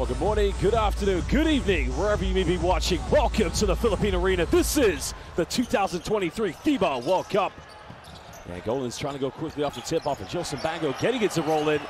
Well, good morning, good afternoon, good evening, wherever you may be watching. Welcome to the Philippine Arena. This is the 2023 FIBA World Cup. Angola's trying to go quickly off the tip off of Joseph Bango, getting it to roll in.